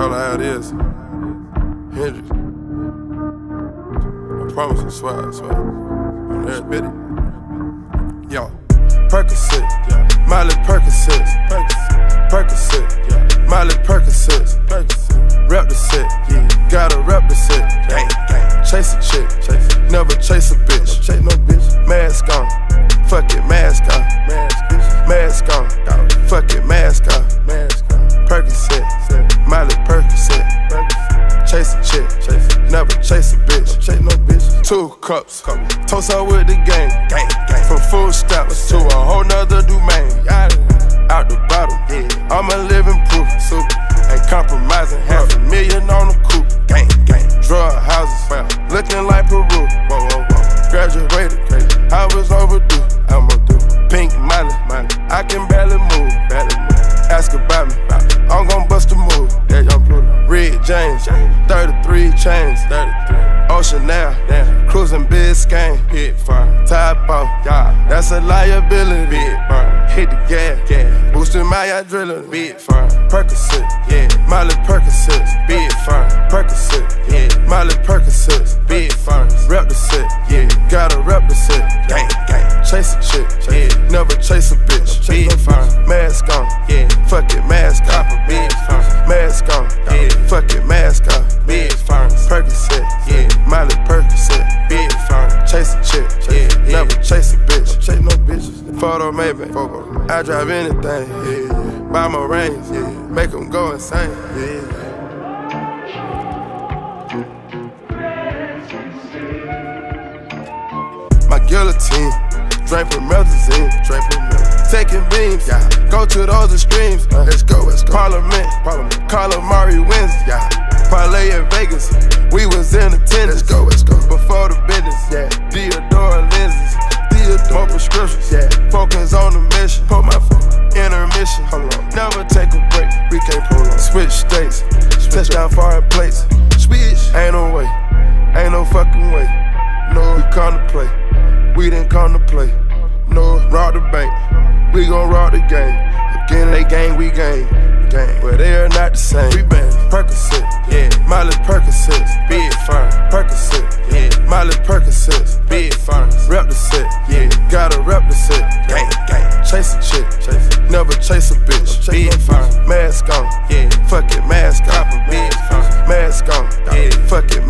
How it is. Hendrix. I promise you, swear, I swear. On spit it. Yo. Percocet, yeah. Miley Percocet, Percocet, yeah. Miley Percocet, Rep the set, yeah. Gotta rep the set, gang, gang. Chase a chick, chase. never chase a bitch. Two cups, toast her with the game, gang, gang. From full steps to a whole nother domain. Out the bottom, I'm a living proof, super. Ain't compromising, half a million on the coupe, gang, gang. Drug houses, looking like Peru, whoa, whoa, whoa. Graduated, I was overdue, I'm due. Pink Molly, I can barely move, barely move. Ask about me, I'm gon' bust a move. Yeah, young Pluto. Red James, 33 chains, 33. Ocean now, cruising Biscayne, pit fire. Top off, yeah, that's a liability. Big fire. Hit the gas, gas. boosting my adrenaline. Big fire. Percocet, yeah, Miley Percocet, big fire. Percocet, yeah, Miley Percocet, big fire. Rep the set, yeah, gotta rep the set. Gang, gang. Chase a chick, yeah, never chase a bitch. Big fire. Mask on, yeah, fuck it, mask off. Photo maybe, I drive anything, yeah. Buy my rings, yeah. Make them go insane, yeah. My guillotine, drink promethazine, drink promethazine. Taking beams, yeah. Go to those extremes, uh, let's go, let's go. Parliament, Parliament. Calamari wins, yeah. Parlay in Vegas, we was in attendance. Let's go, Gon' the game. Again, they gang, we gang. Gang. But they are not the same. We been Percocet, yeah. Miley Percocet, big firm. Percocet, yeah. Miley Percocet, big firm. Rep the set, yeah. Gotta rep the set. Gang, gang. Chase a chick, chase. never chase a bitch. Big firm. Mask on, yeah. Fuck it, mask on. Big firm. Mask on, yeah. Fuck it,